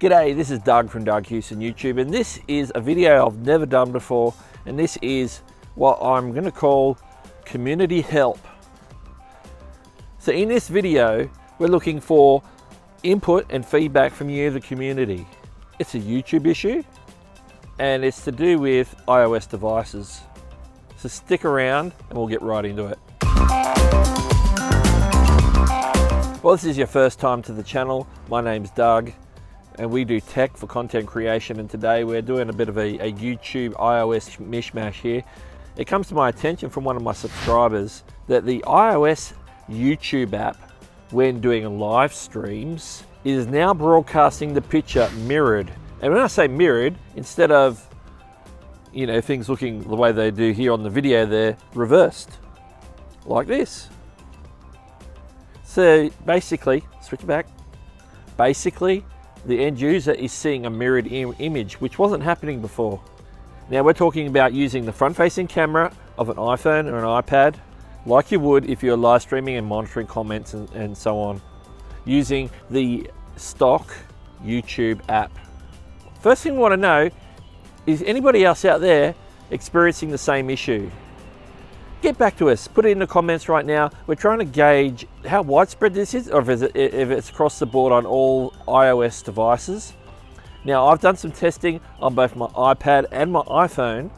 G'day, this is Doug from Doug Hewson YouTube, and this is a video I've never done before, and this is what I'm going to call community help. So in this video, we're looking for input and feedback from you, the community. It's a YouTube issue, and it's to do with iOS devices. So stick around, and we'll get right into it. Well, this is your first time to the channel. My name's Doug and we do tech for content creation and today we're doing a bit of a, a, YouTube iOS mishmash here. It comes to my attention from one of my subscribers that the iOS YouTube app when doing live streams is now broadcasting the picture mirrored. And when I say mirrored, instead of you know things looking the way they do here on the video, they're reversed like this. So basically, switch it back. Basically, the end user is seeing a mirrored Im image, which wasn't happening before. Now we're talking about using the front-facing camera of an iPhone or an iPad, like you would if you're live streaming and monitoring comments and, and so on, using the stock YouTube app. First thing we want to know is anybody else out there experiencing the same issue? Get back to us. Put it in the comments right now. We're trying to gauge how widespread this is, or if it's across the board on all iOS devices. Now, I've done some testing on both my iPad and my iPhone,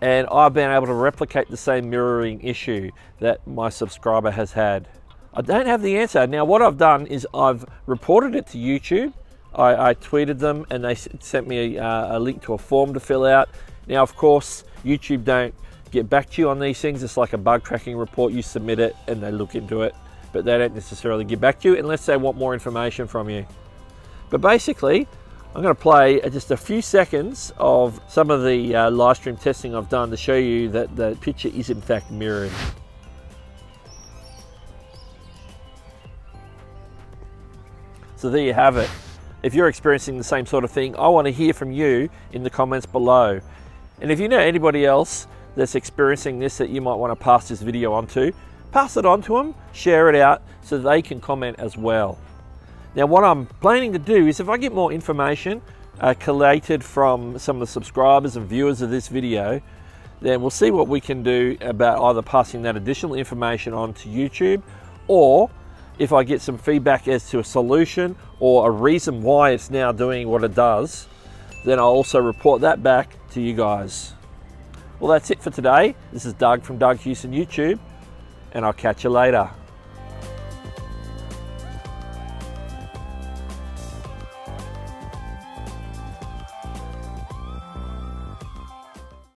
and I've been able to replicate the same mirroring issue that my subscriber has had. I don't have the answer. Now, what I've done is I've reported it to YouTube. I, I tweeted them and they sent me a, uh, a link to a form to fill out. Now, of course, YouTube don't get back to you on these things. It's like a bug tracking report. You submit it and they look into it, but they don't necessarily get back to you unless they want more information from you. But basically, I'm going to play just a few seconds of some of the uh, live stream testing I've done to show you that the picture is in fact mirrored. So there you have it. If you're experiencing the same sort of thing, I want to hear from you in the comments below. And if you know anybody else that's experiencing this that you might want to pass this video on to, pass it on to them, share it out so they can comment as well. Now what I'm planning to do is if I get more information uh, collated from some of the subscribers and viewers of this video, then we'll see what we can do about either passing that additional information on to YouTube or if I get some feedback as to a solution or a reason why it's now doing what it does, then I'll also report that back to you guys. Well, that's it for today. This is Doug from Doug Hewson YouTube, and I'll catch you later.